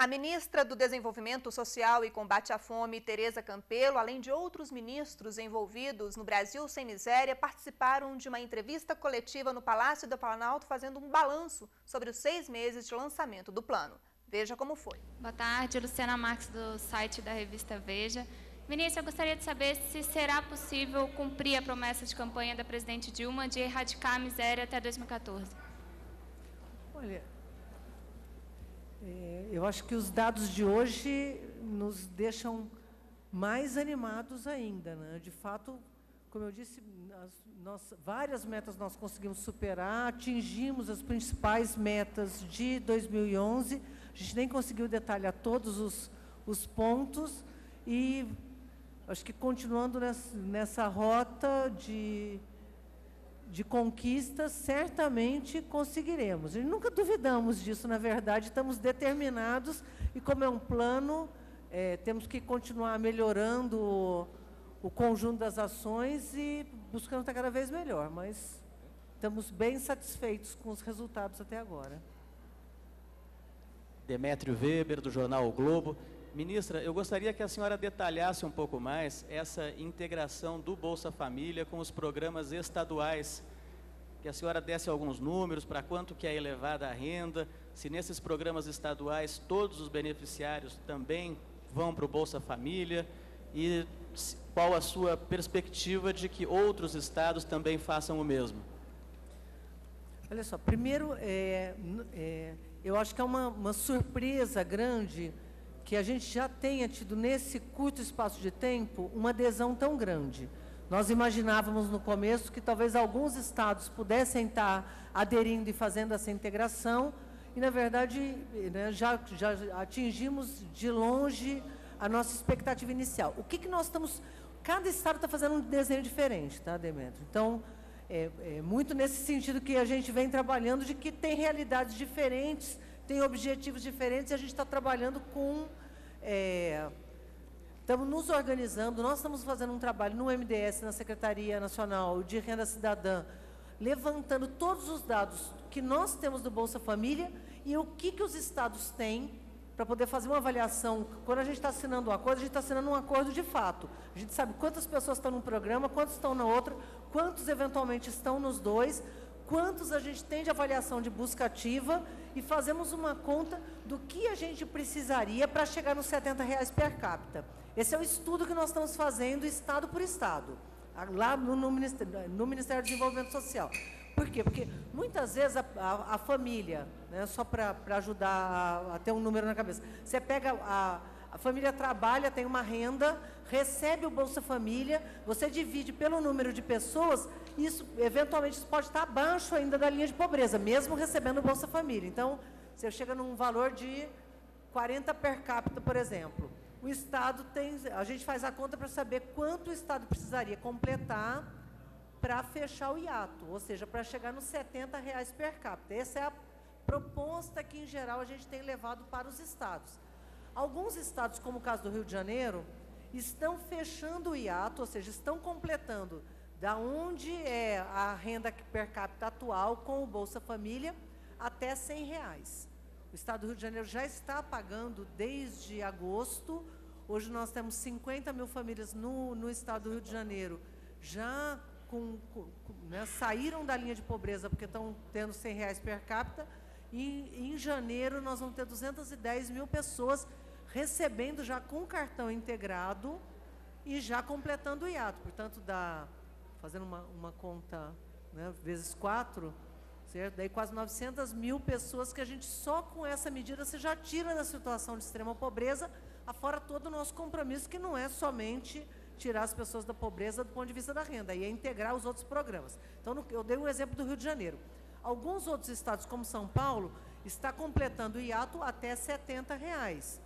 A ministra do Desenvolvimento Social e Combate à Fome, Tereza Campelo, além de outros ministros envolvidos no Brasil Sem Miséria, participaram de uma entrevista coletiva no Palácio do Planalto fazendo um balanço sobre os seis meses de lançamento do plano. Veja como foi. Boa tarde, Luciana Marques, do site da revista Veja. Vinícius, eu gostaria de saber se será possível cumprir a promessa de campanha da presidente Dilma de erradicar a miséria até 2014. Olha, eu acho que os dados de hoje nos deixam mais animados ainda. Né? De fato, como eu disse, nós, várias metas nós conseguimos superar, atingimos as principais metas de 2011. A gente nem conseguiu detalhar todos os, os pontos e acho que continuando nessa, nessa rota de de conquistas, certamente conseguiremos. E nunca duvidamos disso, na verdade, estamos determinados, e como é um plano, é, temos que continuar melhorando o, o, conjunto das ações e buscando estar cada vez melhor, mas estamos bem satisfeitos com os resultados até agora. Demétrio Weber, do jornal o Globo. Ministra, eu gostaria que a senhora detalhasse um pouco mais essa integração do Bolsa Família com os programas estaduais. Que a senhora desse alguns números para quanto que é elevada a renda, se nesses programas estaduais todos os beneficiários também vão para o Bolsa Família e qual a sua perspectiva de que outros estados também façam o mesmo. Olha só, primeiro, é, é, eu acho que é uma, uma surpresa grande que a gente já tenha tido nesse curto espaço de tempo uma adesão tão grande. Nós imaginávamos no começo que talvez alguns estados pudessem estar aderindo e fazendo essa integração, e na verdade né, já, já atingimos de longe a nossa expectativa inicial. O que, que nós estamos. Cada estado está fazendo um desenho diferente, tá, Demetrio? Então, é, é muito nesse sentido que a gente vem trabalhando, de que tem realidades diferentes tem objetivos diferentes e a gente está trabalhando com. É, estamos nos organizando, nós estamos fazendo um trabalho no MDS, na Secretaria Nacional de Renda Cidadã, levantando todos os dados que nós temos do Bolsa Família e o que, que os estados têm para poder fazer uma avaliação. Quando a gente está assinando um acordo, a gente está assinando um acordo de fato. A gente sabe quantas pessoas estão num programa, quantos estão na outra, quantos eventualmente estão nos dois, quantos a gente tem de avaliação de busca ativa e fazemos uma conta do que a gente precisaria para chegar nos 70 reais per capita. Esse é o estudo que nós estamos fazendo estado por estado, lá no, no, Ministério, no Ministério do Desenvolvimento Social. Por quê? Porque muitas vezes a, a, a família, né, só para ajudar a, a ter um número na cabeça, você pega a a família trabalha, tem uma renda, recebe o Bolsa Família, você divide pelo número de pessoas, isso eventualmente isso pode estar abaixo ainda da linha de pobreza, mesmo recebendo o Bolsa Família. Então, você chega num valor de 40 per capita, por exemplo. O Estado tem, a gente faz a conta para saber quanto o Estado precisaria completar para fechar o hiato, ou seja, para chegar nos 70 reais per capita. Essa é a proposta que, em geral, a gente tem levado para os estados. Alguns estados, como o caso do Rio de Janeiro, estão fechando o hiato, ou seja, estão completando da onde é a renda per capita atual com o Bolsa Família até 100 reais. O Estado do Rio de Janeiro já está pagando desde agosto. Hoje nós temos 50 mil famílias no, no Estado do Rio de Janeiro já com, com, né, saíram da linha de pobreza porque estão tendo 100 reais per capita. E em janeiro nós vamos ter 210 mil pessoas recebendo já com cartão integrado e já completando o hiato. Portanto, dá, fazendo uma, uma conta né, vezes quatro, certo? Daí quase 900 mil pessoas que a gente só com essa medida você já tira da situação de extrema pobreza, afora todo o nosso compromisso, que não é somente tirar as pessoas da pobreza do ponto de vista da renda, e é integrar os outros programas. Então, eu dei um exemplo do Rio de Janeiro. Alguns outros estados, como São Paulo, está completando o hiato até 70 reais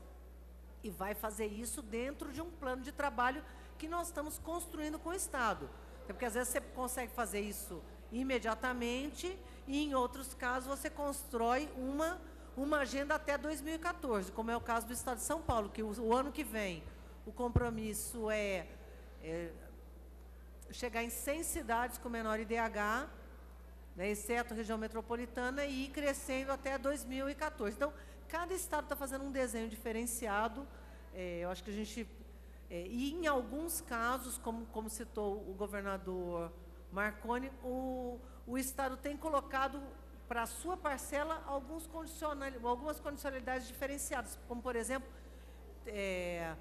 e vai fazer isso dentro de um plano de trabalho que nós estamos construindo com o Estado. Porque às vezes você consegue fazer isso imediatamente e em outros casos você constrói uma, uma agenda até 2014, como é o caso do Estado de São Paulo, que o, o ano que vem o compromisso é, é, chegar em 100 cidades com menor IDH, né, exceto região metropolitana, e ir crescendo até 2014. Então, cada estado está fazendo um desenho diferenciado. É, eu acho que a gente é, e em alguns casos, como, como citou o governador Marconi, o, o Estado tem colocado para a sua parcela alguns condicional, algumas condicionalidades diferenciadas, como, por exemplo, é,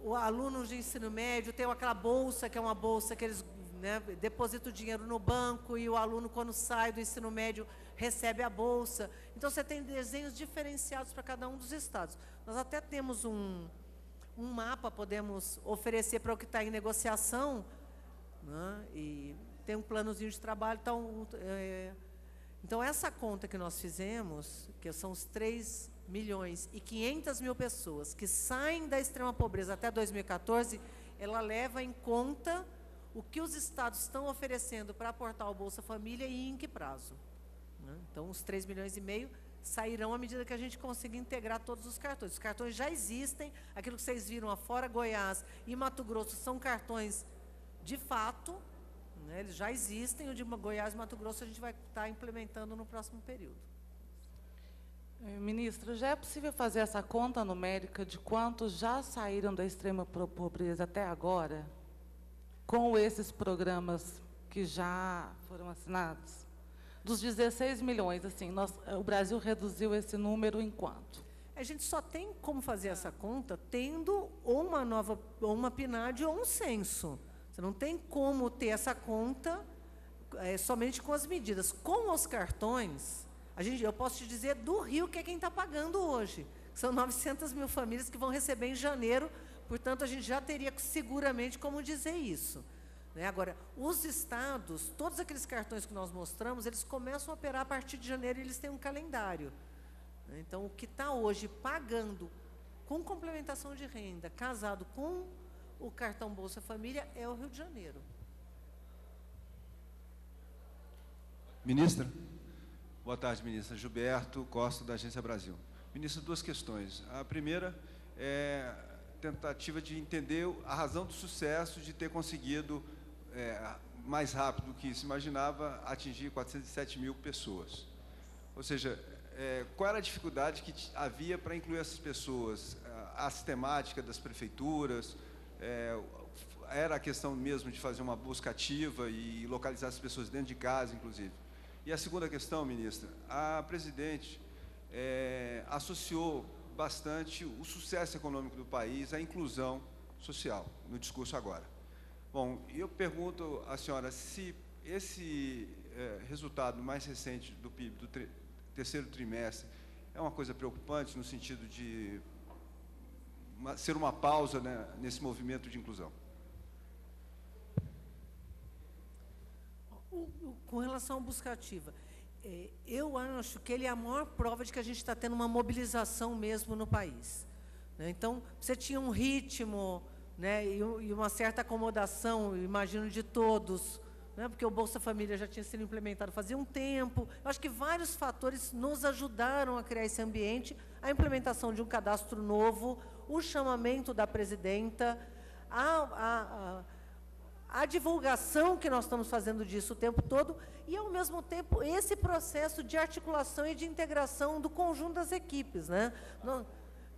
o aluno de ensino médio tem aquela bolsa, que é uma bolsa que eles né, depositam o dinheiro no banco e o aluno, quando sai do ensino médio, recebe a bolsa. Então, você tem desenhos diferenciados para cada um dos estados. Nós até temos um, um mapa podemos oferecer para o que está em negociação, né? e tem um planozinho de trabalho. Então, é, então, essa conta que nós fizemos, que são os 3 milhões e 500 mil pessoas que saem da extrema pobreza até 2014, ela leva em conta o que os estados estão oferecendo para aportar o Bolsa Família e em que prazo. Né? Então, os 3 milhões e meio sairão à medida que a gente consiga integrar todos os cartões. Os cartões já existem, aquilo que vocês viram afora Goiás e Mato Grosso são cartões de fato, né, eles já existem, o de Goiás e Mato Grosso a gente vai estar implementando no próximo período. Eh, ministra, já é possível fazer essa conta numérica de quantos já saíram da extrema pobreza até agora, com esses programas que já foram assinados? Dos 16 milhões, assim, nós, o Brasil reduziu esse número em quanto? A gente só tem como fazer essa conta tendo ou uma nova, ou uma PNAD ou um censo. Você não tem como ter essa conta é, somente com as medidas. Com os cartões, a gente, eu posso te dizer do Rio que é quem está pagando hoje. São 900 mil famílias que vão receber em janeiro, portanto, a gente já teria seguramente como dizer isso. Né? Agora, os estados, todos aqueles cartões que nós mostramos, eles começam a operar a partir de janeiro e eles têm um calendário. Né? Então, o que está hoje pagando com complementação de renda, casado com o cartão Bolsa Família, é o Rio de Janeiro. Ministra, boa tarde, ministra. Gilberto Costa, da Agência Brasil. Ministra, duas questões. A primeira é tentativa de entender a razão do sucesso de ter conseguido é, mais rápido do que se imaginava, atingir 407 mil pessoas. Ou seja, é, qual era a dificuldade que havia para incluir essas pessoas? A sistemática das prefeituras, é, era a questão mesmo de fazer uma busca ativa e localizar as pessoas dentro de casa, inclusive. E a segunda questão, ministra, a presidente é, associou bastante o sucesso econômico do país à inclusão social, no discurso agora. Bom, eu pergunto à senhora se esse é, resultado mais recente do PIB do terceiro trimestre é uma coisa preocupante no sentido de uma, ser uma pausa né, nesse movimento de inclusão. com relação à busca ativa, é, eu acho que ele é a maior prova de que a gente está tendo uma mobilização mesmo no país. Né? Então, você tinha um ritmo né, e, e, uma certa acomodação, imagino, de todos, né, porque o Bolsa Família já tinha sido implementado fazia um tempo. Eu acho que vários fatores nos ajudaram a criar esse ambiente, a implementação de um cadastro novo, o chamamento da presidenta, a, a, a, a divulgação que nós estamos fazendo disso o tempo todo, e, ao mesmo tempo, esse processo de articulação e de integração do conjunto das equipes. Né?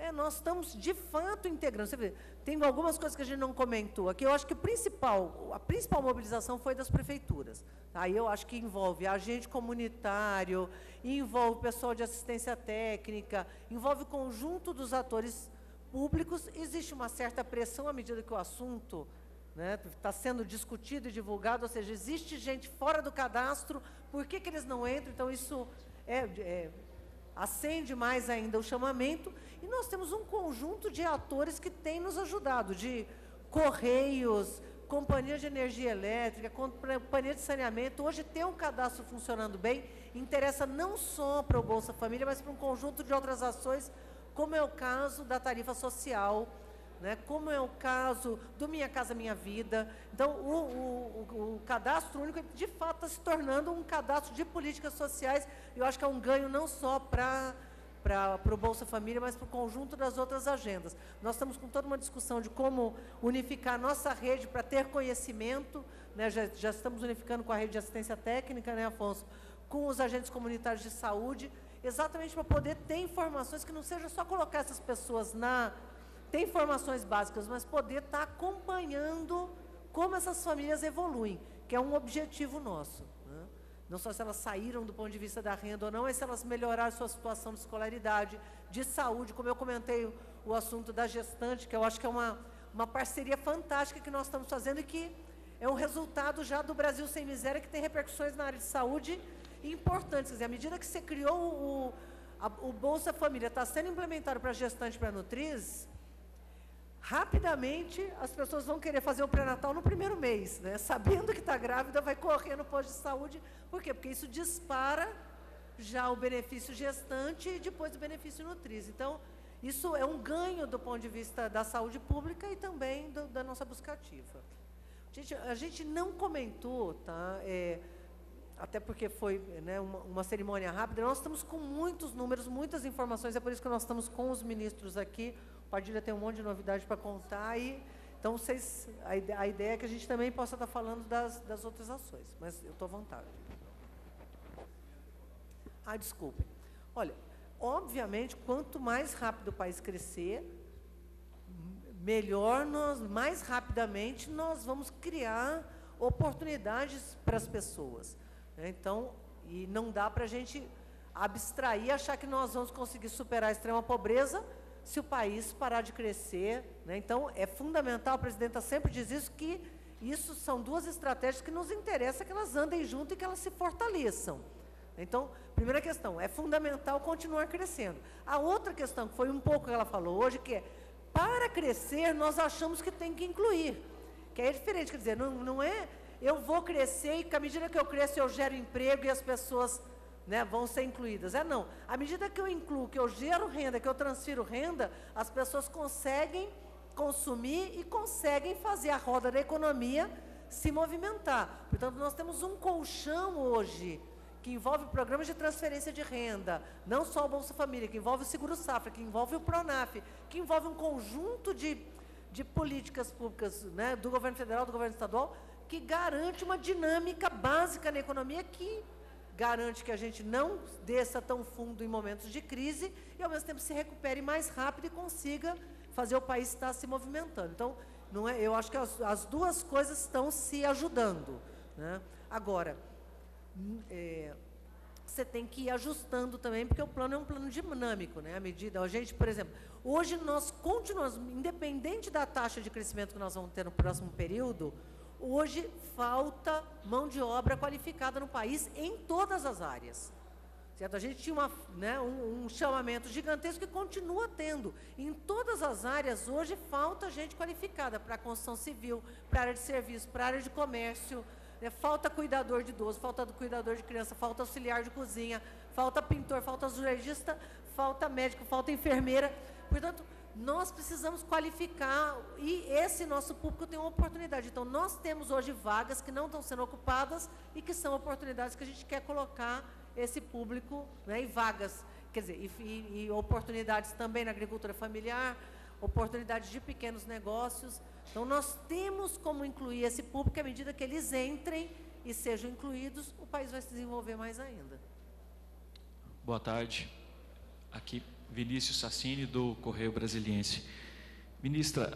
É, nós estamos, de fato, integrando. Você vê, tem algumas coisas que a gente não comentou aqui. Eu acho que o principal, a principal mobilização foi das prefeituras. Aí eu acho que envolve agente comunitário, envolve pessoal de assistência técnica, envolve o conjunto dos atores públicos. Existe uma certa pressão à medida que o assunto está né, tá sendo discutido e divulgado, ou seja, existe gente fora do cadastro, por que, que eles não entram? Então, isso é, é acende mais ainda o chamamento, e nós temos um conjunto de atores que têm nos ajudado, de correios, companhia de energia elétrica, companhia de saneamento. Hoje tem um cadastro funcionando bem, interessa não só para o Bolsa Família, mas para um conjunto de outras ações, como é o caso da tarifa social, né, como é o caso do Minha Casa Minha Vida. Então, o, o, o cadastro único, de fato, está se tornando um cadastro de políticas sociais. Eu acho que é um ganho não só para para o Bolsa Família, mas para o conjunto das outras agendas. Nós estamos com toda uma discussão de como unificar a nossa rede para ter conhecimento, né, já, já, estamos unificando com a rede de assistência técnica, né, Afonso, com os agentes comunitários de saúde, exatamente para poder ter informações que não seja só colocar essas pessoas na ter informações básicas, mas poder estar tá acompanhando como essas famílias evoluem, que é um objetivo nosso. Né? Não só se elas saíram do ponto de vista da renda ou não, mas se elas melhoraram sua situação de escolaridade, de saúde, como eu comentei o, o assunto da gestante, que eu acho que é uma, uma parceria fantástica que nós estamos fazendo e que é um resultado já do Brasil Sem Miséria, que tem repercussões na área de saúde importantes. Quer dizer, à medida que você criou o, a, o Bolsa Família, está sendo implementado para gestante para nutriz, rapidamente as pessoas vão querer fazer o pré-natal no primeiro mês, né? sabendo que está grávida, vai correr no posto de saúde. Por quê? Porque isso dispara já o benefício gestante e depois o benefício nutriz. Então, isso é um ganho do ponto de vista da saúde pública e também do, da nossa buscativa. A gente, a gente não comentou, tá? É, até porque foi né, uma, uma, cerimônia rápida, nós estamos com muitos números, muitas informações, é por isso que nós estamos com os ministros aqui, Padilha tem um monte de novidade para contar. E, então, vocês, a, a, ideia é que a gente também possa estar falando das, das outras ações, mas eu estou à vontade. Ah, desculpe. Olha, obviamente, quanto mais rápido o país crescer, melhor nós, mais rapidamente nós vamos criar oportunidades para as pessoas. Né? Então, e não dá para a gente abstrair, achar que nós vamos conseguir superar a extrema pobreza se o país parar de crescer. Né? Então, é fundamental, a presidenta sempre diz isso, que isso são duas estratégias que nos interessa que elas andem junto e que elas se fortaleçam. Então, primeira questão, é fundamental continuar crescendo. A outra questão, que foi um pouco que ela falou hoje, que é, para crescer, nós achamos que tem que incluir. Que é diferente, quer dizer, não, não é eu vou crescer e, à medida que eu cresço, eu gero emprego e as pessoas né, vão ser incluídas. É não. À medida que eu incluo, que eu gero renda, que eu transfiro renda, as pessoas conseguem consumir e conseguem fazer a roda da economia se movimentar. Portanto, nós temos um colchão hoje que envolve programas de transferência de renda, não só o Bolsa Família, que envolve o Seguro Safra, que envolve o Pronaf, que envolve um conjunto de, de políticas públicas né, do governo federal, do governo estadual, que garante uma dinâmica básica na economia que garante que a gente não desça tão fundo em momentos de crise e, ao mesmo tempo, se recupere mais rápido e consiga fazer o país estar se movimentando. Então, não é, eu acho que as, as duas coisas estão se ajudando. Né? Agora, é, você tem que ir ajustando também, porque o plano é um plano dinâmico, né? À medida, a gente, por exemplo, hoje nós continuamos, independente da taxa de crescimento que nós vamos ter no próximo período, Hoje falta mão de obra qualificada no país em todas as áreas. Certo? A gente tinha uma, né, um, um, chamamento gigantesco que continua tendo. Em todas as áreas, hoje, falta gente qualificada para a construção civil, para a área de serviço, para a área de comércio. Né, falta cuidador de idoso, falta do cuidador de criança, falta auxiliar de cozinha, falta pintor, falta azulejista, falta médico, falta enfermeira. Portanto, nós precisamos qualificar e esse nosso público tem uma oportunidade. Então, nós temos hoje vagas que não estão sendo ocupadas e que são oportunidades que a gente quer colocar esse público né, e vagas, quer dizer, e, e, e oportunidades também na agricultura familiar, oportunidades de pequenos negócios. Então, nós temos como incluir esse público à medida que eles entrem e sejam incluídos, o país vai se desenvolver mais ainda. Boa tarde. Aqui Vinícius Sassini, do Correio Brasiliense. Ministra,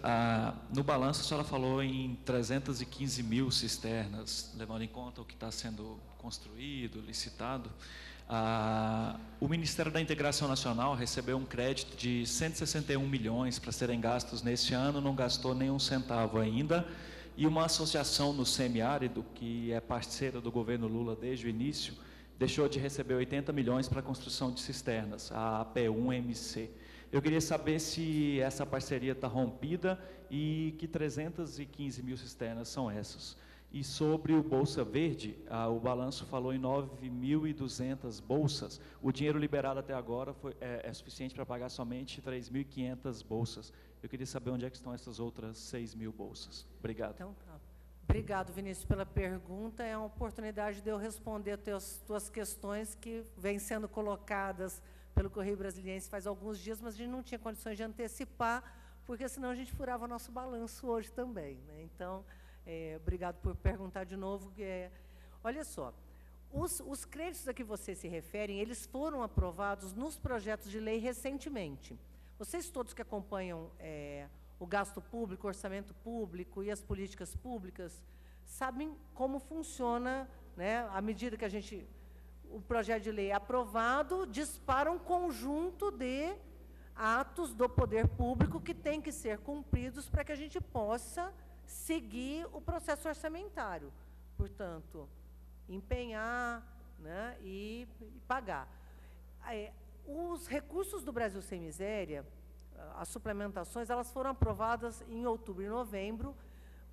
no balanço a senhora falou em 315 mil cisternas, levando em conta o que está sendo construído, licitado. O Ministério da Integração Nacional recebeu um crédito de 161 milhões para serem gastos nesse ano, não gastou nenhum centavo ainda. E uma associação no semiárido, que é parceira do governo Lula desde o início, deixou de receber 80 milhões para a construção de cisternas, a AP1MC. Eu queria saber se essa parceria está rompida e que 315 mil cisternas são essas. E sobre o Bolsa Verde, ah, o balanço falou em 9.200 bolsas. O dinheiro liberado até agora foi, é, é suficiente para pagar somente 3.500 bolsas. Eu queria saber onde é que estão essas outras 6 mil bolsas. Obrigado. Então. Obrigado, Vinícius, pela pergunta. É uma oportunidade de eu responder as tuas questões que vêm sendo colocadas pelo Correio Brasiliense faz alguns dias, mas a gente não tinha condições de antecipar, porque senão a gente furava nosso balanço hoje também. Né? Então, é, obrigado por perguntar de novo. É, olha só, Os, os créditos a que vocês se referem, eles foram aprovados nos projetos de lei recentemente. Vocês todos que acompanham é, o gasto público, o orçamento público e as políticas públicas, sabem como funciona, né, à medida que a gente, o projeto de lei é aprovado, dispara um conjunto de atos do poder público que têm que ser cumpridos para que a gente possa seguir o processo orçamentário. Portanto, empenhar né, e, e pagar. É, os recursos do Brasil Sem Miséria, as suplementações, elas foram aprovadas em outubro e novembro,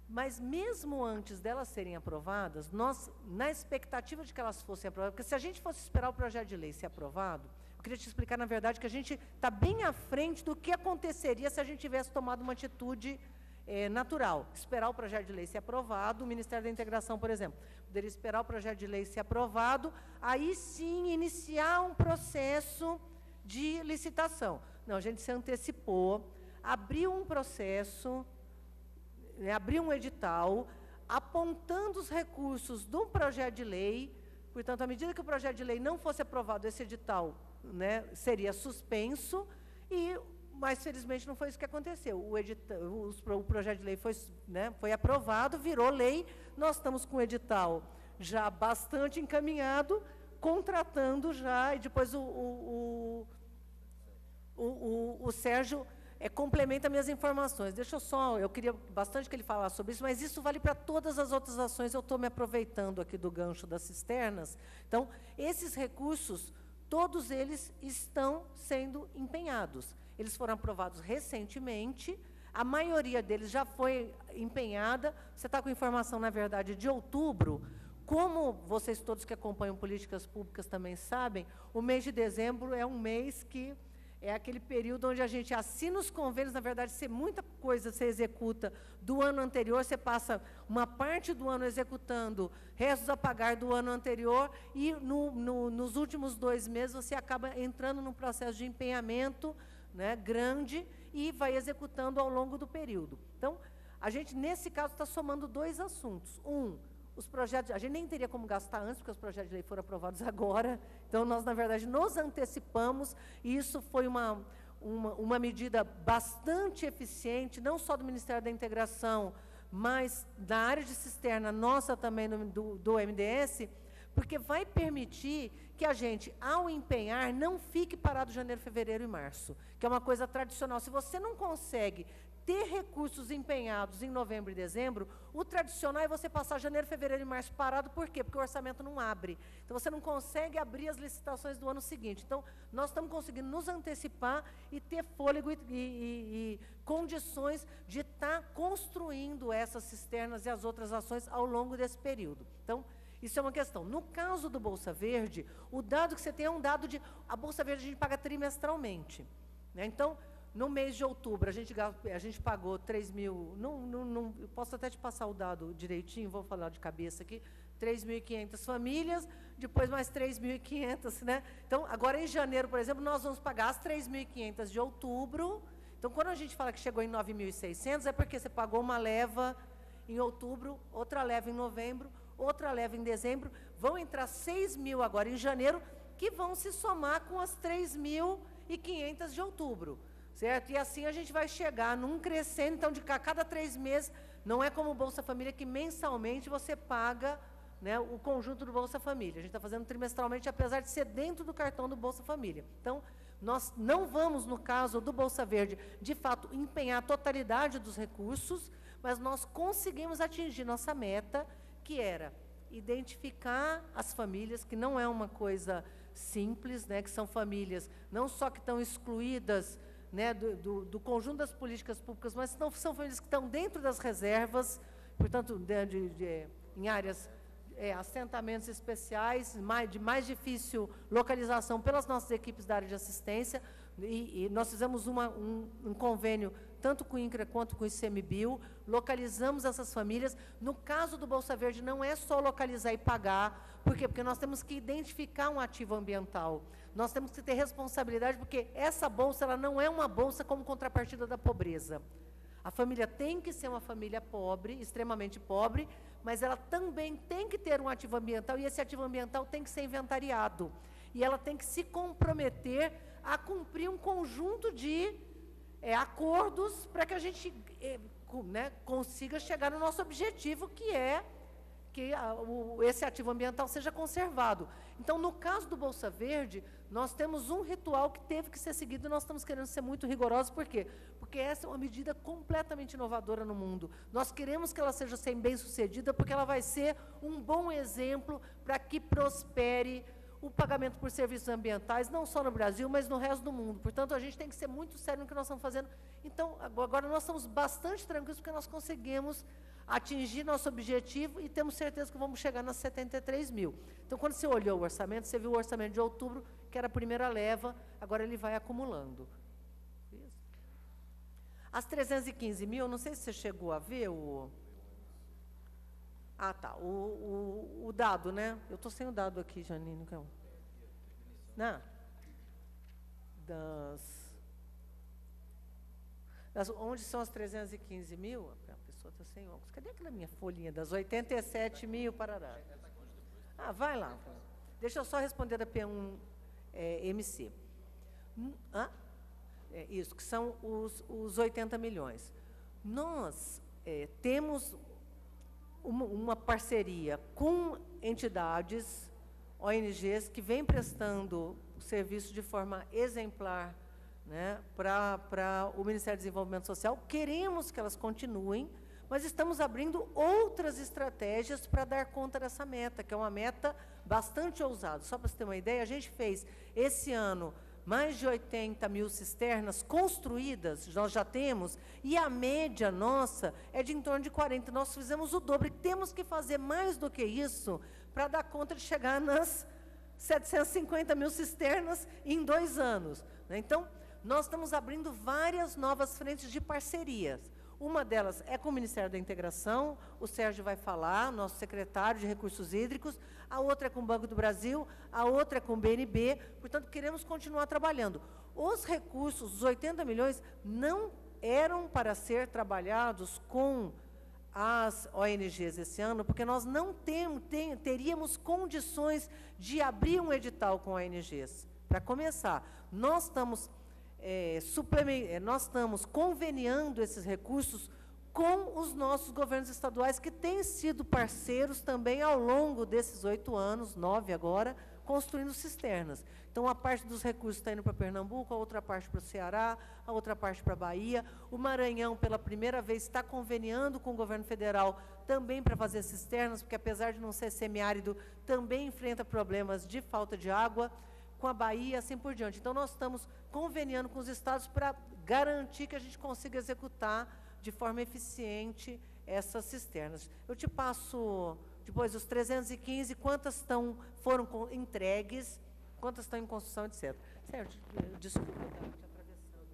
mas mesmo antes delas serem aprovadas, nós, na expectativa de que elas fossem aprovadas, porque se a gente fosse esperar o projeto de lei ser aprovado, eu queria te explicar, na verdade, que a gente está bem à frente do que aconteceria se a gente tivesse tomado uma atitude é, natural. Esperar o projeto de lei ser aprovado, o Ministério da Integração, por exemplo, poderia esperar o projeto de lei ser aprovado, aí sim iniciar um processo de licitação. Não, a gente se antecipou, abriu um processo, né, abriu um edital, apontando os recursos de um projeto de lei. Portanto, à medida que o projeto de lei não fosse aprovado, esse edital né, seria suspenso, e, mas felizmente não foi isso que aconteceu. O, edita, o projeto de lei foi, né, foi aprovado, virou lei, nós estamos com o edital já bastante encaminhado, contratando já, e depois o, o, o, o, o Sérgio é, complementa minhas informações. Deixa eu só, eu queria bastante que ele falasse sobre isso, mas isso vale para todas as outras ações. Eu estou me aproveitando aqui do gancho das cisternas. Então, esses recursos, todos eles estão sendo empenhados. Eles foram aprovados recentemente, a maioria deles já foi empenhada. Você está com informação, na verdade, de outubro. Como vocês todos que acompanham políticas públicas também sabem, o mês de dezembro é um mês que é aquele período onde a gente assina os convênios, na verdade, se muita coisa você executa do ano anterior, você passa uma parte do ano executando restos a pagar do ano anterior e no, no, nos últimos dois meses você acaba entrando num processo de empenhamento né, grande e vai executando ao longo do período. Então, a gente, nesse caso, está somando dois assuntos. Um, os projetos, a gente nem teria como gastar antes, porque os projetos de lei foram aprovados agora. Então, nós, na verdade, nos antecipamos, e isso foi uma, uma, uma medida bastante eficiente, não só do Ministério da Integração, mas da área de cisterna nossa também, do, do MDS, porque vai permitir que a gente, ao empenhar, não fique parado janeiro, fevereiro e março, que é uma coisa tradicional. Se você não consegue ter recursos empenhados em novembro e dezembro, o tradicional é você passar janeiro, fevereiro e março parado, por quê? Porque o orçamento não abre. Então, você não consegue abrir as licitações do ano seguinte. Então, nós estamos conseguindo nos antecipar e ter fôlego e, e, e condições de estar tá construindo essas cisternas e as outras ações ao longo desse período. Então, isso é uma questão. No caso do Bolsa Verde, o dado que você tem é um dado de... A Bolsa Verde a gente paga trimestralmente. Né? Então, no mês de outubro, a gente, a gente pagou 3 mil, não, não, não, eu posso até te passar o dado direitinho, vou falar de cabeça aqui, 3.500 famílias, depois mais 3.500, né? Então, agora em janeiro, por exemplo, nós vamos pagar as 3.500 de outubro. Então, quando a gente fala que chegou em 9.600, é porque você pagou uma leva em outubro, outra leva em novembro, outra leva em dezembro, vão entrar 6 mil agora em janeiro, que vão se somar com as 3.500 de outubro certo? E assim a gente vai chegar num crescendo, então, de cada três meses, não é como o Bolsa Família, que mensalmente você paga né, o conjunto do Bolsa Família. A gente está fazendo trimestralmente, apesar de ser dentro do cartão do Bolsa Família. Então, nós não vamos, no caso do Bolsa Verde, de fato, empenhar a totalidade dos recursos, mas nós conseguimos atingir nossa meta, que era identificar as famílias, que não é uma coisa simples, né, que são famílias não só que estão excluídas né, do, do, do, conjunto das políticas públicas, mas não são famílias que estão dentro das reservas, portanto, de, de, de em áreas, é, assentamentos especiais, mais, de mais difícil localização pelas nossas equipes da área de assistência, e, e nós fizemos uma, um, um, convênio tanto com o INCRA quanto com o ICMBio, localizamos essas famílias. No caso do Bolsa Verde, não é só localizar e pagar, por quê? Porque nós temos que identificar um ativo ambiental. Nós temos que ter responsabilidade, porque essa bolsa ela não é uma bolsa como contrapartida da pobreza. A família tem que ser uma família pobre, extremamente pobre, mas ela também tem que ter um ativo ambiental e esse ativo ambiental tem que ser inventariado. E ela tem que se comprometer a cumprir um conjunto de é, acordos para que a gente é, né, consiga chegar no nosso objetivo, que é que a, o, esse ativo ambiental seja conservado. Então, no caso do Bolsa Verde, nós temos um ritual que teve que ser seguido e nós estamos querendo ser muito rigorosos. Por quê? Porque essa é uma medida completamente inovadora no mundo. Nós queremos que ela seja bem sucedida porque ela vai ser um bom exemplo para que prospere o pagamento por serviços ambientais, não só no Brasil, mas no resto do mundo. Portanto, a gente tem que ser muito sério no que nós estamos fazendo. Então, agora nós estamos bastante tranquilos porque nós conseguimos atingir nosso objetivo e temos certeza que vamos chegar nas 73 mil. Então, quando você olhou o orçamento, você viu o orçamento de outubro, que era a primeira leva, agora ele vai acumulando. As 315 mil, não sei se você chegou a ver o... Ah, tá, o, o, o dado, né? Eu estou sem o dado aqui, Janine. Não. Das, das... Onde são as 315 mil? pessoa está sem óculos. Cadê aquela minha folhinha das 87 mil parará? Ah, vai lá. Deixa eu só responder da P1 é, MC. Hum, ah, é, isso, que são os, os 80 milhões. Nós é, temos uma, uma parceria com entidades, ONGs, que vêm prestando serviço de forma exemplar né, para o Ministério do Desenvolvimento Social. Queremos que elas continuem, mas estamos abrindo outras estratégias para dar conta dessa meta, que é uma meta bastante ousada. Só para você ter uma ideia, a gente fez esse ano mais de 80 mil cisternas construídas, nós já temos, e a média nossa é de em torno de 40. Nós fizemos o dobro, e temos que fazer mais do que isso para dar conta de chegar nas 750 mil cisternas em dois anos. Né? Então, nós estamos abrindo várias novas frentes de parcerias. Uma delas é com o Ministério da Integração, o Sérgio vai falar, nosso secretário de Recursos Hídricos, a outra é com o Banco do Brasil, a outra é com o BNB, portanto, queremos continuar trabalhando. Os recursos, os 80 milhões, não eram para ser trabalhados com as ONGs esse ano, porque nós não tem, tem, teríamos condições de abrir um edital com ONGs. Para começar, nós estamos é, é, nós estamos conveniando esses recursos com os nossos governos estaduais, que têm sido parceiros também ao longo desses oito anos, nove agora, construindo cisternas. Então, a parte dos recursos está indo para Pernambuco, a outra parte para o Ceará, a outra parte para a Bahia. O Maranhão, pela primeira vez, está conveniando com o governo federal também para fazer cisternas, porque, apesar de não ser semiárido, também enfrenta problemas de falta de água com a Bahia assim por diante. Então, nós estamos conveniando com os estados para garantir que a gente consiga executar de forma eficiente essas cisternas. Eu te passo depois os 315, quantas estão, foram entregues, quantas estão em construção, etc. Certo, desculpa, tá, te atravessando.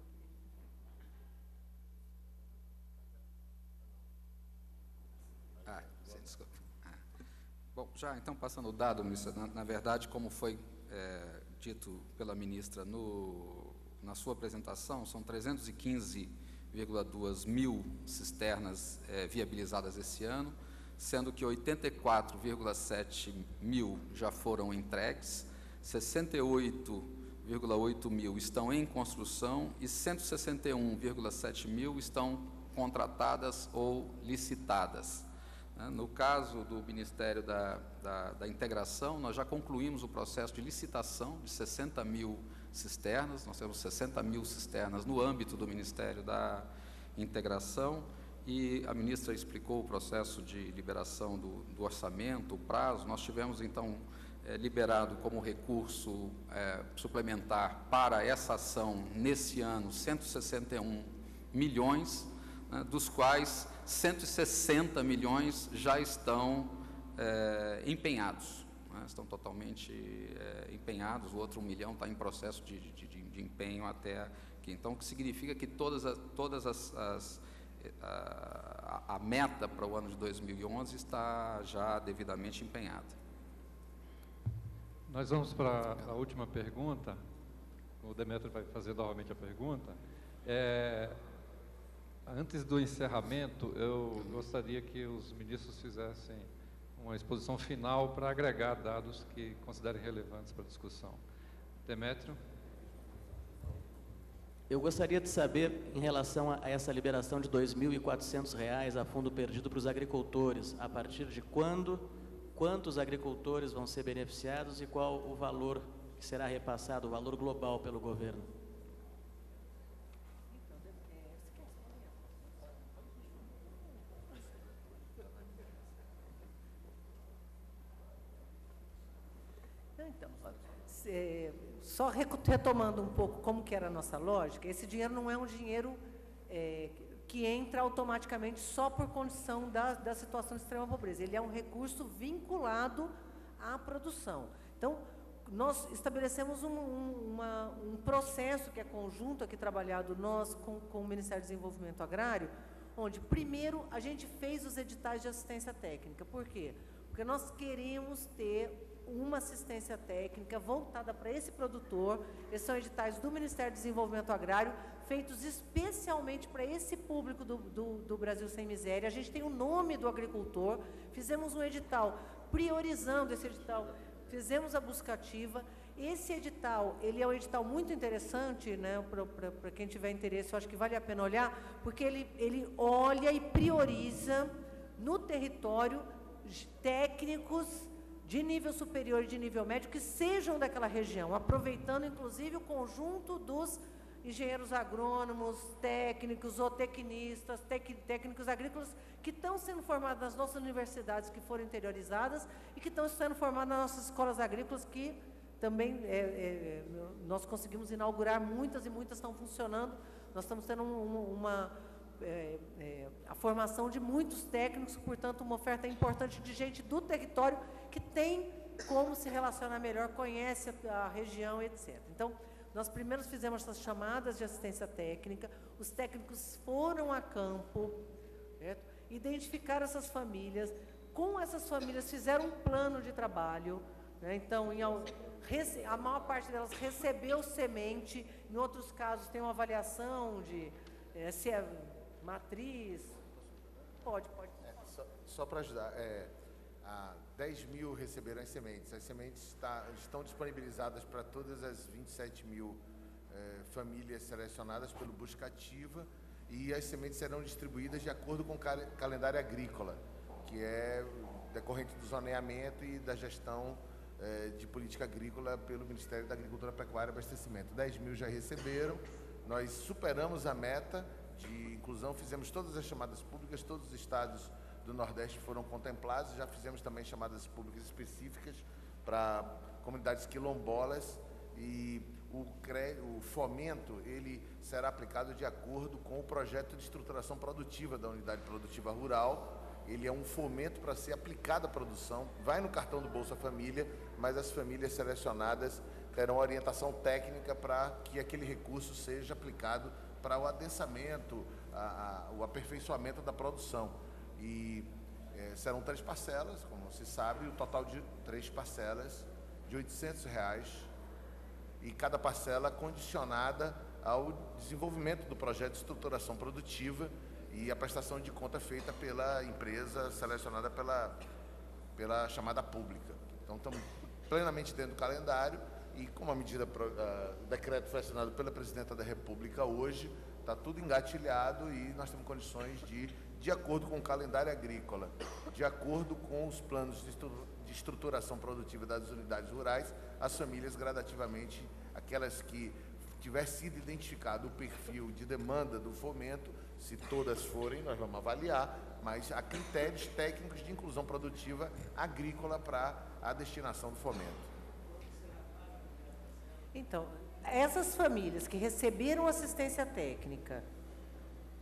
Ah, desculpa. Ah. Bom, já então passando o dado, na, na verdade, como foi é, dito pela ministra no, na sua apresentação, são 315,2 mil cisternas é, viabilizadas esse ano, sendo que 84,7 mil já foram entregues, 68,8 mil estão em construção e 161,7 mil estão contratadas ou licitadas. Né? No caso do Ministério da, da, da, Integração, nós já concluímos o processo de licitação de 60 mil cisternas, nós temos 60 mil cisternas no âmbito do Ministério da Integração, e a ministra explicou o processo de liberação do, do orçamento, o prazo. Nós tivemos, então, é, liberado como recurso é, suplementar para essa ação, nesse ano, 161 milhões, né, dos quais 160 milhões já estão é, empenhados, né? estão totalmente é, empenhados, o outro um milhão está em processo de, de, de, de, empenho até aqui. Então, o que significa que todas as, todas as, as a, a meta para o ano de 2011 está já devidamente empenhada. Nós vamos para a última pergunta. O Demetrio vai fazer novamente a pergunta. É, antes do encerramento, eu gostaria que os ministros fizessem uma exposição final para agregar dados que considerem relevantes para a discussão. Demétrio? Eu gostaria de saber, em relação a essa liberação de R$ 2.400 a fundo perdido para os agricultores, a partir de quando, quantos agricultores vão ser beneficiados e qual o valor que será repassado, o valor global pelo governo? Então, é, só retomando um pouco como que era a nossa lógica, esse dinheiro não é um dinheiro é, que entra automaticamente só por condição da, da situação de extrema pobreza. Ele é um recurso vinculado à produção. Então, nós estabelecemos um, um, uma, um processo que é conjunto aqui trabalhado nós com, com o Ministério do Desenvolvimento Agrário, onde primeiro a gente fez os editais de assistência técnica. Por quê? Porque nós queremos ter uma assistência técnica voltada para esse produtor. Esses são editais do Ministério do Desenvolvimento Agrário, feitos especialmente para esse público do, do, do, Brasil Sem Miséria. A gente tem o nome do agricultor, fizemos um edital priorizando esse edital, fizemos a busca ativa. Esse edital, ele é um edital muito interessante, né, para quem tiver interesse, eu acho que vale a pena olhar, porque ele, ele olha e prioriza no território técnicos de nível superior e de nível médio que sejam daquela região, aproveitando inclusive o conjunto dos engenheiros agrônomos, técnicos, zootecnistas, tec, técnicos agrícolas que estão sendo formados nas nossas universidades que foram interiorizadas e que estão sendo formados nas nossas escolas agrícolas que também é, é, nós conseguimos inaugurar muitas e muitas estão funcionando. Nós estamos tendo um, uma é, é, a formação de muitos técnicos, portanto, uma oferta importante de gente do território que tem como se relacionar melhor, conhece a, a região, etc. Então, nós primeiro fizemos essas chamadas de assistência técnica, os técnicos foram a campo, certo? identificaram essas famílias, com essas famílias fizeram um plano de trabalho, né? então, em, a maior parte delas recebeu semente, em outros casos tem uma avaliação de é, se é matriz. Pode, pode. É, só, só para ajudar, é, a 10 mil receberão as sementes. As sementes está, estão disponibilizadas para todas as 27 mil é, famílias selecionadas pelo Busca Ativa e as sementes serão distribuídas de acordo com o cal calendário agrícola, que é decorrente do zoneamento e da gestão é, de política agrícola pelo Ministério da Agricultura, Pecuária e Abastecimento. 10 mil já receberam, nós superamos a meta de inclusão, fizemos todas as chamadas públicas, todos os estados do Nordeste foram contemplados, já fizemos também chamadas públicas específicas para comunidades quilombolas e o, o fomento ele será aplicado de acordo com o projeto de estruturação produtiva da unidade produtiva rural. Ele é um fomento para ser aplicado à produção, vai no cartão do Bolsa Família, mas as famílias selecionadas terão orientação técnica para que aquele recurso seja aplicado para o adensamento, a, a, o aperfeiçoamento da produção. E é, serão três parcelas, como se sabe, o total de três parcelas de 800 reais e cada parcela condicionada ao desenvolvimento do projeto de estruturação produtiva e a prestação de conta feita pela empresa selecionada pela, pela chamada pública. Então, estamos plenamente dentro do calendário e, como a medida, o decreto foi assinado pela Presidenta da República hoje, está tudo engatilhado e nós temos condições de de acordo com o calendário agrícola, de acordo com os planos de estruturação produtiva das unidades rurais, as famílias gradativamente, aquelas que tiver sido identificado o perfil de demanda do fomento, se todas forem, nós vamos avaliar, mas há critérios técnicos de inclusão produtiva agrícola para a destinação do fomento. Então, essas famílias que receberam assistência técnica,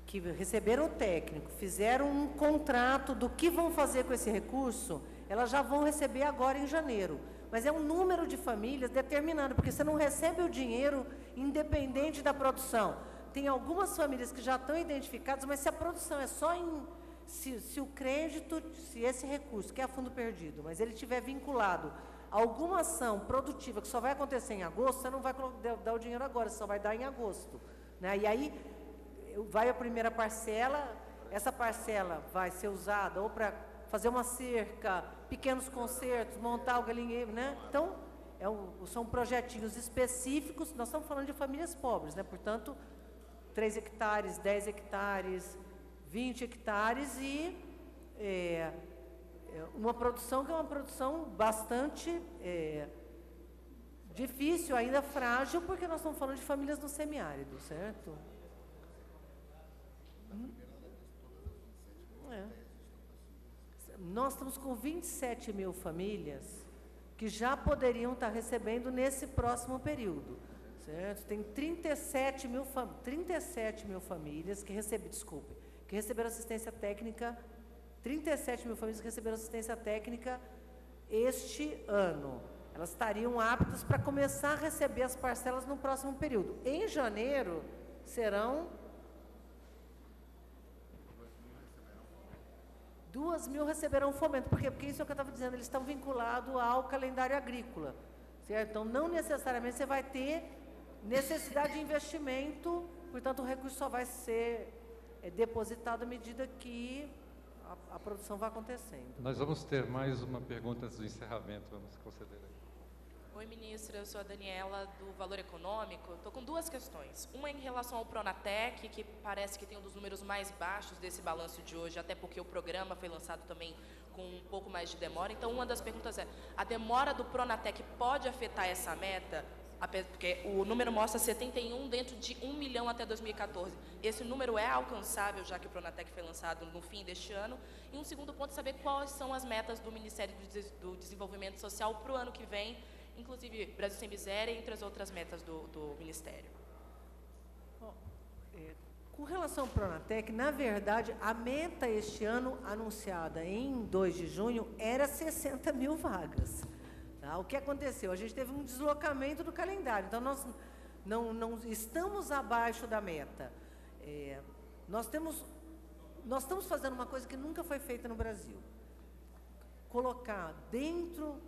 que receberam o técnico, fizeram um contrato do que vão fazer com esse recurso, elas já vão receber agora em janeiro. Mas é um número de famílias determinado, porque você não recebe o dinheiro independente da produção. Tem algumas famílias que já estão identificadas, mas se a produção é só em. Se, se o crédito, se esse recurso, que é fundo perdido, mas ele estiver vinculado alguma ação produtiva que só vai acontecer em agosto, você não vai dar o dinheiro agora, você só vai dar em agosto. Né? E aí vai a primeira parcela, essa parcela vai ser usada ou para fazer uma cerca, pequenos concertos, montar o galinheiro, né? Então, é um, são projetinhos específicos, nós estamos falando de famílias pobres, né? Portanto, 3 hectares, 10 hectares, 20 hectares e é, uma produção que é uma produção bastante é, difícil, ainda frágil, porque nós estamos falando de famílias no semiárido, certo? Hum? É. Nós estamos com 27 mil famílias que já poderiam estar recebendo nesse próximo período. Certo? Tem 37 mil, 37 mil famílias que receberam, desculpe, que receberam assistência técnica, 37 mil famílias receberam assistência técnica este ano. Elas estariam aptas para começar a receber as parcelas no próximo período. Em janeiro, serão duas mil receberão fomento. Por quê? Porque isso é o que eu estava dizendo, eles estão vinculados ao calendário agrícola. Certo? Então, não necessariamente você vai ter necessidade de investimento, portanto, o recurso só vai ser é, depositado à medida que a, a, produção vai acontecendo. Nós vamos ter mais uma pergunta antes do encerramento, vamos conceder. Oi, ministra, eu sou a Daniela do Valor Econômico. Estou com duas questões. Uma em relação ao Pronatec, que parece que tem um dos números mais baixos desse balanço de hoje, até porque o programa foi lançado também com um pouco mais de demora. Então, uma das perguntas é: a demora do Pronatec pode afetar essa meta? Porque o número mostra 71 dentro de 1 milhão até 2014. Esse número é alcançável, já que o Pronatec foi lançado no fim deste ano. E um segundo ponto é saber quais são as metas do Ministério do Desenvolvimento Social para o ano que vem, inclusive Brasil Sem Miséria, entre as outras metas do, do Ministério. Bom, é, com relação ao Pronatec, na verdade, a meta este ano, anunciada em 2 de junho, era 60 mil vagas. Tá? O que aconteceu? A gente teve um deslocamento do calendário, então nós não, não estamos abaixo da meta. É, nós, temos, nós estamos fazendo uma coisa que nunca foi feita no Brasil. Colocar dentro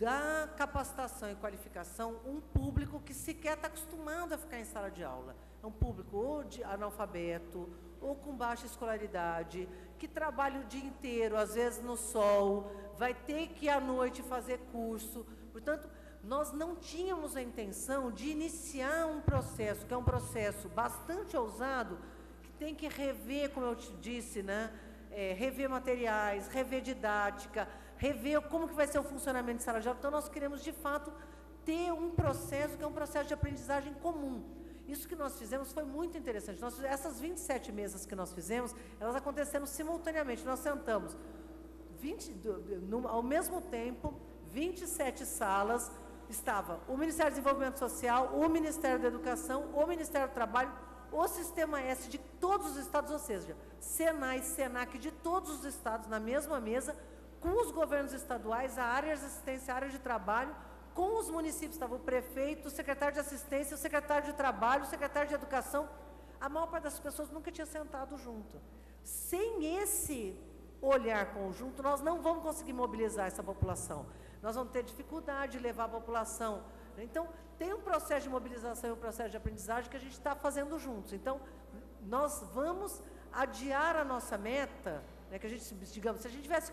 da capacitação e qualificação um público que sequer está acostumado a ficar em sala de aula. É um público ou de analfabeto, ou com baixa escolaridade, que trabalha o dia inteiro, às vezes no sol, vai ter que à noite fazer curso. Portanto, nós não tínhamos a intenção de iniciar um processo, que é um processo bastante ousado, que tem que rever, como eu te disse, né? É, rever materiais, rever didática, rever como que vai ser o funcionamento de sala de aula. Então, nós queremos, de fato, ter um processo que é um processo de aprendizagem comum. Isso que nós fizemos foi muito interessante. Nós, essas 27 mesas que nós fizemos, elas aconteceram simultaneamente. Nós sentamos 20, no, ao mesmo tempo, 27 salas, estava o Ministério do Desenvolvimento Social, o Ministério da Educação, o Ministério do Trabalho, o Sistema S de todos os estados, ou seja, Senai, Senac de todos os estados na mesma mesa, com os governos estaduais, a área de assistência, a área de trabalho, com os municípios, estava o prefeito, o secretário de assistência, o secretário de trabalho, o secretário de educação. A maior parte das pessoas nunca tinha sentado junto. Sem esse olhar conjunto, nós não vamos conseguir mobilizar essa população. Nós vamos ter dificuldade de levar a população. Então, tem um processo de mobilização e um processo de aprendizagem que a gente está fazendo juntos. Então, nós vamos adiar a nossa meta, né, que a gente, digamos, se a gente tivesse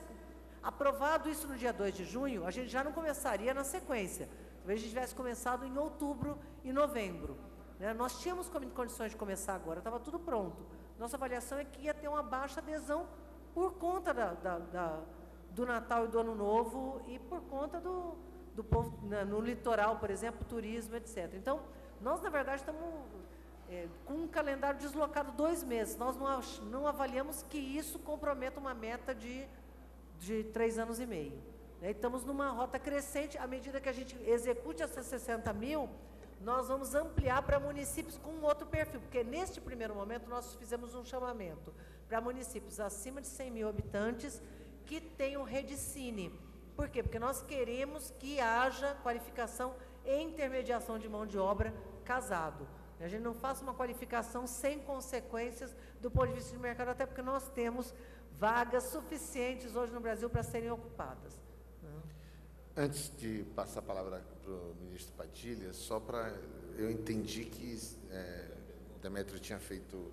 aprovado isso no dia 2 de junho, a gente já não começaria na sequência. Talvez a gente tivesse começado em outubro e novembro. Né? Nós tínhamos condições de começar agora, estava tudo pronto. Nossa avaliação é que ia ter uma baixa adesão por conta da, da, da, do Natal e do Ano Novo e por conta do, do povo né, no litoral, por exemplo, turismo, etc. Então, nós, na verdade, estamos é, com um calendário deslocado dois meses. Nós não, não avaliamos que isso comprometa uma meta de, de três anos e meio. Né? Estamos numa rota crescente, à medida que a gente execute essas 60 mil, nós vamos ampliar para municípios com outro perfil, porque neste primeiro momento nós fizemos um chamamento para municípios acima de 100 mil habitantes que tenham rede Cine. Por quê? Porque nós queremos que haja qualificação e intermediação de mão de obra casado. A gente não faça uma qualificação sem consequências do ponto de vista de mercado, até porque nós temos vagas suficientes hoje no Brasil para serem ocupadas. Antes de passar a palavra para o ministro Padilha, só para. Eu entendi que é, Demetrio tinha feito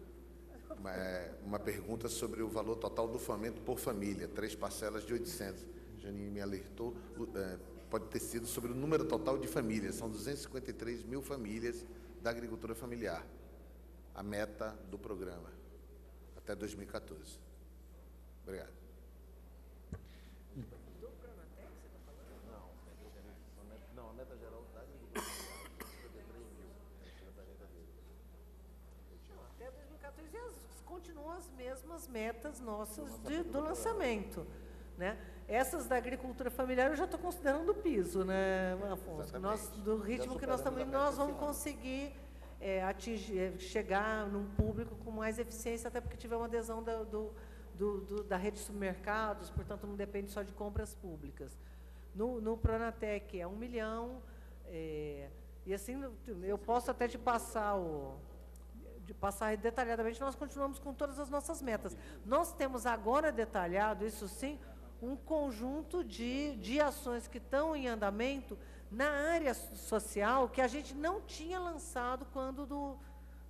uma, é, uma pergunta sobre o valor total do fomento por família, três parcelas de 800. Janine me alertou, é, pode ter sido sobre o número total de famílias, são 253 mil famílias da agricultura familiar, a meta do programa, até 2014. Obrigado. continuam as mesmas metas nossas de, do lançamento. Né? Essas da agricultura familiar eu já estou considerando o piso, né, Afonso? Nós, do ritmo que nós estamos indo, nós vamos conseguir é, atingir, é, chegar num público com mais eficiência, até porque tiver uma adesão da, do, do, do, da rede de supermercados, portanto não depende só de compras públicas. No, no Pronatec é um milhão, é, e assim eu posso até te passar o, de passar detalhadamente, nós continuamos com todas as nossas metas. Nós temos agora detalhado, isso sim, um conjunto de, de ações que estão em andamento na área social que a gente não tinha lançado quando do,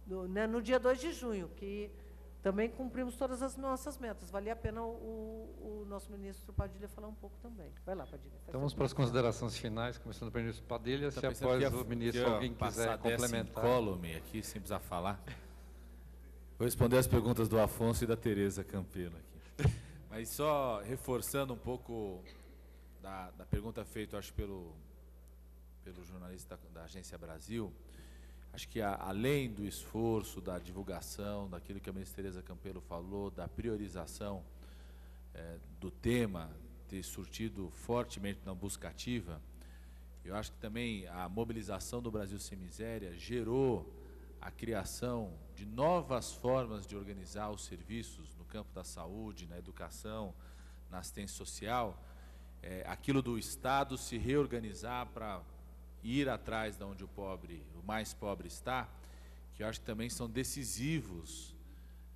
do né, no dia 2 de junho, que também cumprimos todas as nossas metas. Valia a pena o, o nosso ministro Padilha falar um pouco também. Vai lá, Padilha. Então vamos para as considerações finais, começando pelo ministro Padilha, se após o ministro alguém quiser complementar. Incólume aqui, sem precisar falar. Vou responder as perguntas do Afonso e da Tereza Campelo aqui. Mas só reforçando um pouco da, da pergunta feita, acho, pelo, pelo jornalista da, da Agência Brasil, acho que a, além do esforço, da divulgação, daquilo que a ministra Tereza Campelo falou, da priorização é, do tema ter surtido fortemente na busca ativa, eu acho que também a mobilização do Brasil Sem Miséria gerou a criação de novas formas de organizar os serviços campo da saúde, na educação, na assistência social, é, aquilo do Estado se reorganizar para ir atrás de onde o pobre, o mais pobre está, que eu acho que também são decisivos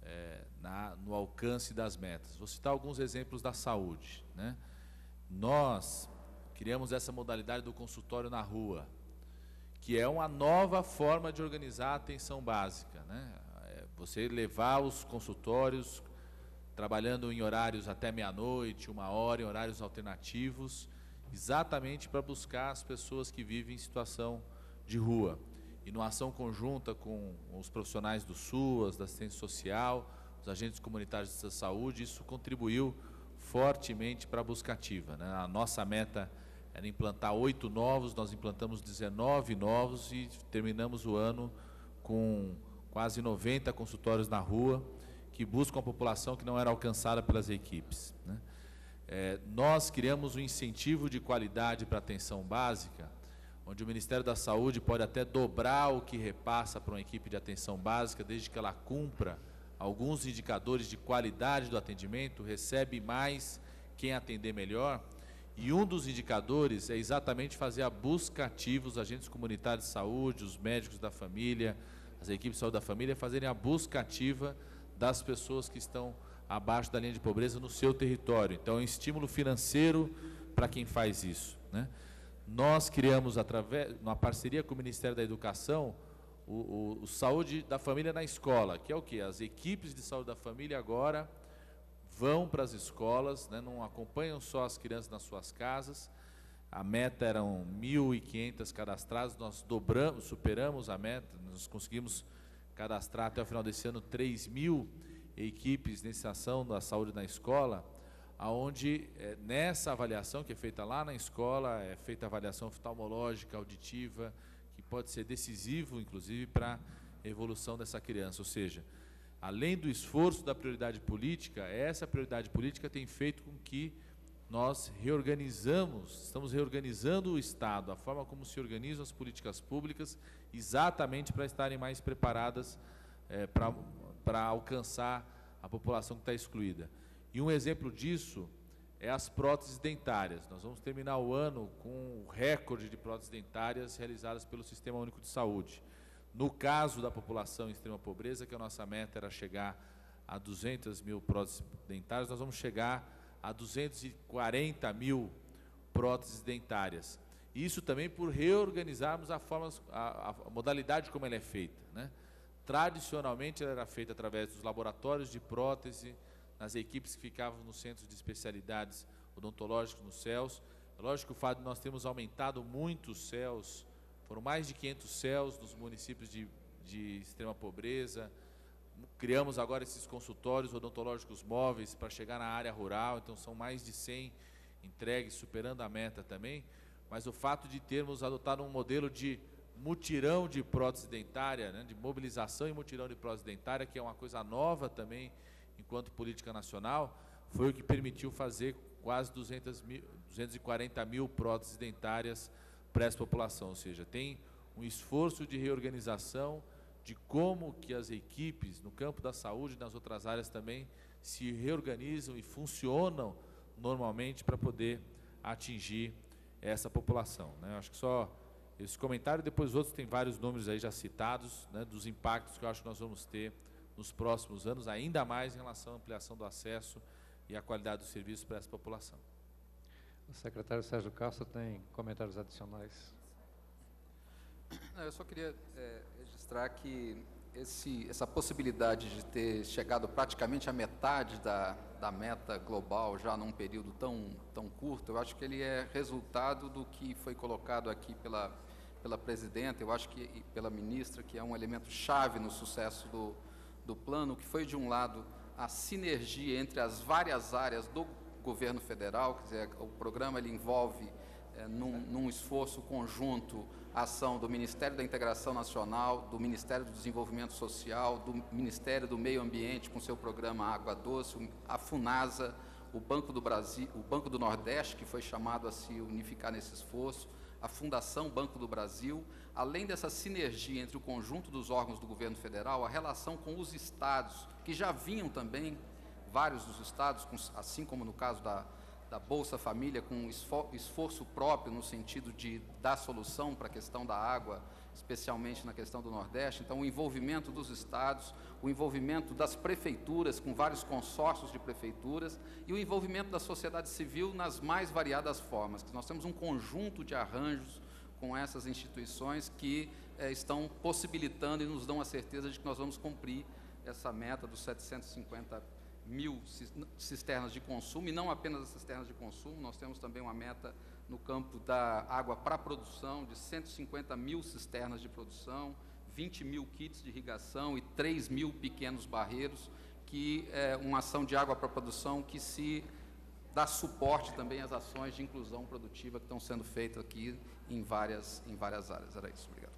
é, na, no alcance das metas. Vou citar alguns exemplos da saúde. Né? Nós criamos essa modalidade do consultório na rua, que é uma nova forma de organizar a atenção básica. Né? É você levar os consultórios trabalhando em horários até meia-noite, uma hora, em horários alternativos, exatamente para buscar as pessoas que vivem em situação de rua. E numa ação conjunta com os profissionais do SUAS, da assistência social, os agentes comunitários da saúde, isso contribuiu fortemente para a busca ativa. Né? A nossa meta era implantar oito novos, nós implantamos 19 novos e terminamos o ano com quase 90 consultórios na rua que buscam a população que não era alcançada pelas equipes. Né? É, nós criamos um incentivo de qualidade para atenção básica, onde o Ministério da Saúde pode até dobrar o que repassa para uma equipe de atenção básica, desde que ela cumpra alguns indicadores de qualidade do atendimento, recebe mais quem atender melhor. E um dos indicadores é exatamente fazer a busca ativa, os agentes comunitários de saúde, os médicos da família, as equipes de saúde da família, fazerem a busca ativa das pessoas que estão abaixo da linha de pobreza no seu território. Então, é um estímulo financeiro para quem faz isso. Né? Nós criamos, através, uma parceria com o Ministério da Educação, o, o, o Saúde da Família na Escola, que é o que? As equipes de saúde da família agora vão para as escolas, né, não acompanham só as crianças nas suas casas. A meta eram 1.500 cadastrados, nós dobramos, superamos a meta, nós conseguimos cadastrar até o final desse ano 3 mil equipes nessa ação da saúde na escola, aonde é, nessa avaliação que é feita lá na escola, é feita avaliação oftalmológica, auditiva, que pode ser decisivo, inclusive, para a evolução dessa criança, ou seja, além do esforço da prioridade política, essa prioridade política tem feito com que nós reorganizamos, estamos reorganizando o Estado, a forma como se organizam as políticas públicas, exatamente para estarem mais preparadas é, para alcançar a população que está excluída. E um exemplo disso é as próteses dentárias. Nós vamos terminar o ano com o recorde de próteses dentárias realizadas pelo Sistema Único de Saúde. No caso da população em extrema pobreza, que a nossa meta era chegar a 200 mil próteses dentárias, nós vamos chegar a 240 mil próteses dentárias. Isso também por reorganizarmos a, forma, a, a modalidade como ela é feita. Né? Tradicionalmente, ela era feita através dos laboratórios de prótese, nas equipes que ficavam nos centros de especialidades odontológicos nos céus. É lógico que o fato de nós termos aumentado muito os céus, foram mais de 500 céus nos municípios de, de extrema pobreza, criamos agora esses consultórios odontológicos móveis para chegar na área rural, então são mais de 100 entregues, superando a meta também, mas o fato de termos adotado um modelo de mutirão de prótese dentária, né, de mobilização e mutirão de prótese dentária, que é uma coisa nova também enquanto política nacional, foi o que permitiu fazer quase 200 mil, 240 mil próteses dentárias para essa população, ou seja, tem um esforço de reorganização de como que as equipes no campo da saúde e nas outras áreas também se reorganizam e funcionam normalmente para poder atingir essa população. Né? Acho que só esse comentário, depois os outros tem vários números aí já citados, né, dos impactos que eu acho que nós vamos ter nos próximos anos, ainda mais em relação à ampliação do acesso e à qualidade do serviço para essa população. O secretário Sérgio Castro tem comentários adicionais. Eu só queria é, registrar que esse, essa possibilidade de ter chegado praticamente à metade da, da meta global já num período tão, tão curto, eu acho que ele é resultado do que foi colocado aqui pela, pela presidenta, eu acho que e pela ministra, que é um elemento chave no sucesso do, do plano, que foi, de um lado, a sinergia entre as várias áreas do governo federal, quer dizer, o programa ele envolve, é, num, num esforço conjunto, ação do Ministério da Integração Nacional, do Ministério do Desenvolvimento Social, do Ministério do Meio Ambiente com seu programa Água Doce, a Funasa, o Banco do Brasil, o Banco do Nordeste que foi chamado a se unificar nesse esforço, a Fundação Banco do Brasil, além dessa sinergia entre o conjunto dos órgãos do governo federal, a relação com os estados, que já vinham também, vários dos estados, assim como no caso da, da Bolsa Família, com esforço próprio no sentido de dar solução para a questão da água, especialmente na questão do Nordeste. Então, o envolvimento dos estados, o envolvimento das prefeituras, com vários consórcios de prefeituras, e o envolvimento da sociedade civil nas mais variadas formas. Nós temos um conjunto de arranjos com essas instituições que eh, estão possibilitando e nos dão a certeza de que nós vamos cumprir essa meta dos 750 mil cisternas de consumo, e não apenas as cisternas de consumo, nós temos também uma meta no campo da água para produção, de 150 mil cisternas de produção, 20 mil kits de irrigação e 3 mil pequenos barreiros, que é uma ação de água para produção que se dá suporte também às ações de inclusão produtiva que estão sendo feitas aqui em várias, em várias áreas. Era isso, obrigado.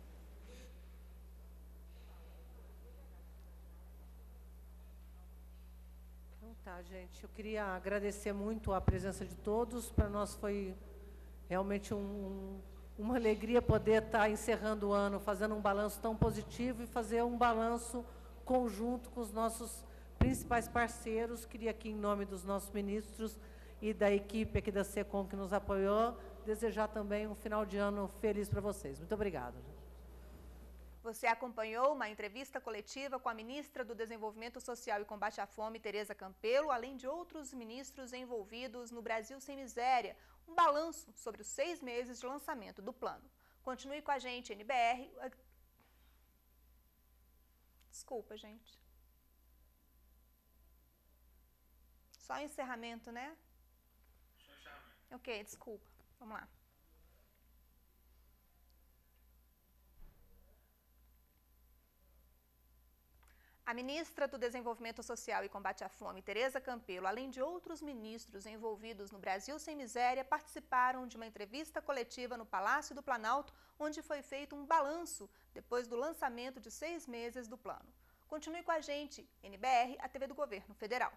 Então tá, gente. Eu queria agradecer muito a presença de todos. Para nós foi realmente um, uma alegria poder estar encerrando o ano, fazendo um balanço tão positivo e fazer um balanço conjunto com os nossos principais parceiros. Queria aqui, em nome dos nossos ministros, e da equipe aqui da SECOM que nos apoiou, desejar também um final de ano feliz para vocês. Muito obrigada. Você acompanhou uma entrevista coletiva com a ministra do Desenvolvimento Social e Combate à Fome, Tereza Campelo, além de outros ministros envolvidos no Brasil Sem Miséria, um balanço sobre os seis meses de lançamento do plano. Continue com a gente, NBR. Desculpa, gente. Só encerramento, né? Ok, desculpa. Vamos lá. A ministra do Desenvolvimento Social e Combate à Fome, Tereza Campelo, além de outros ministros envolvidos no Brasil Sem Miséria, participaram de uma entrevista coletiva no Palácio do Planalto, onde foi feito um balanço depois do lançamento de seis meses do plano. Continue com a gente, NBR, a TV do Governo Federal.